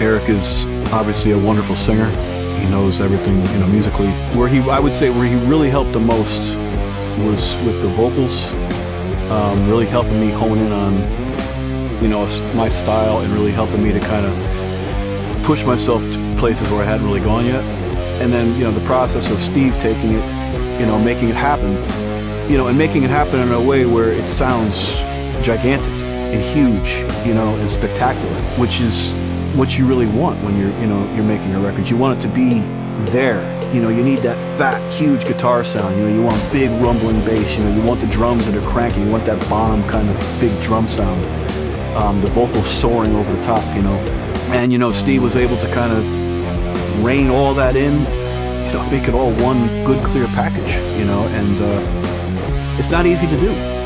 Eric is obviously a wonderful singer. He knows everything, you know, musically. Where he, I would say, where he really helped the most was with the vocals. Um, really helping me hone in on, you know, my style and really helping me to kind of push myself to places where I hadn't really gone yet. And then, you know, the process of Steve taking it, you know, making it happen, you know, and making it happen in a way where it sounds gigantic and huge, you know, and spectacular, which is what you really want when you're, you know, you're making a record. You want it to be there. You know, you need that fat, huge guitar sound. You know, you want big rumbling bass. You know, you want the drums that are cranky. You want that bomb kind of big drum sound. Um, the vocals soaring over the top. You know, and you know, Steve was able to kind of rein all that in. You know, make it all one good, clear package. You know, and uh, it's not easy to do.